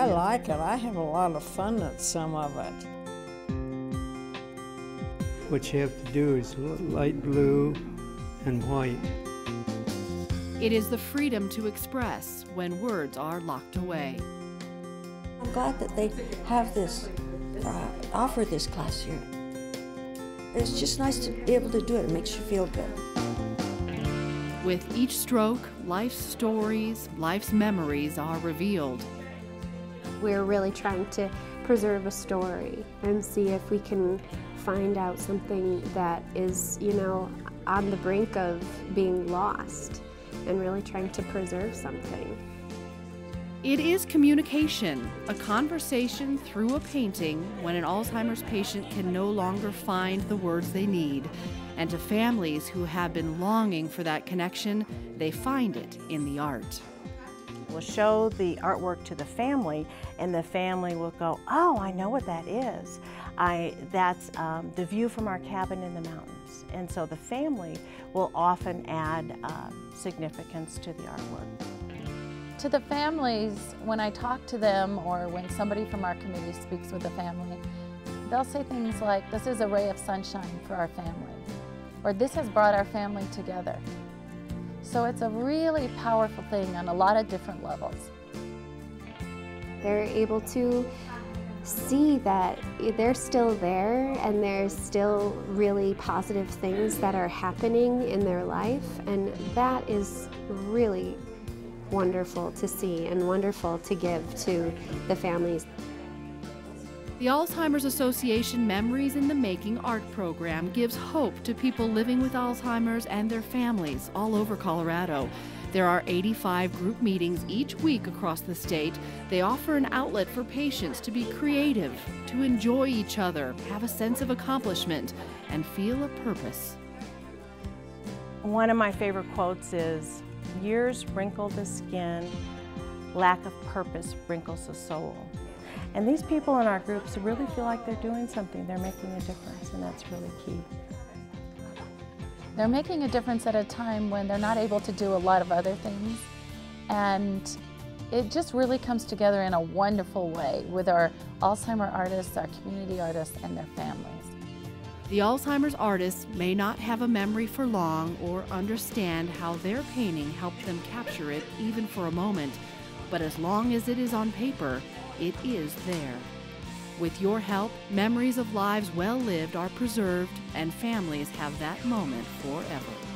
I like it. I have a lot of fun at some of it. What you have to do is light blue and white. It is the freedom to express when words are locked away. I'm glad that they have this, uh, offer this class here. It's just nice to be able to do it. It makes you feel good. With each stroke, life's stories, life's memories are revealed. We're really trying to preserve a story and see if we can find out something that is, you know, on the brink of being lost and really trying to preserve something. It is communication, a conversation through a painting when an Alzheimer's patient can no longer find the words they need. And to families who have been longing for that connection, they find it in the art. We'll show the artwork to the family, and the family will go, Oh, I know what that is. I, that's um, the view from our cabin in the mountains. And so the family will often add um, significance to the artwork. To the families, when I talk to them or when somebody from our committee speaks with the family, they'll say things like, this is a ray of sunshine for our family, or this has brought our family together. So it's a really powerful thing on a lot of different levels. They're able to see that they're still there and there's still really positive things that are happening in their life and that is really wonderful to see and wonderful to give to the families. The Alzheimer's Association Memories in the Making art program gives hope to people living with Alzheimer's and their families all over Colorado. There are 85 group meetings each week across the state. They offer an outlet for patients to be creative, to enjoy each other, have a sense of accomplishment, and feel a purpose. One of my favorite quotes is Years wrinkle the skin, lack of purpose wrinkles the soul. And these people in our groups really feel like they're doing something, they're making a difference, and that's really key. They're making a difference at a time when they're not able to do a lot of other things. And it just really comes together in a wonderful way with our Alzheimer artists, our community artists, and their families. The Alzheimer's artists may not have a memory for long or understand how their painting helped them capture it even for a moment, but as long as it is on paper, it is there. With your help, memories of lives well lived are preserved and families have that moment forever.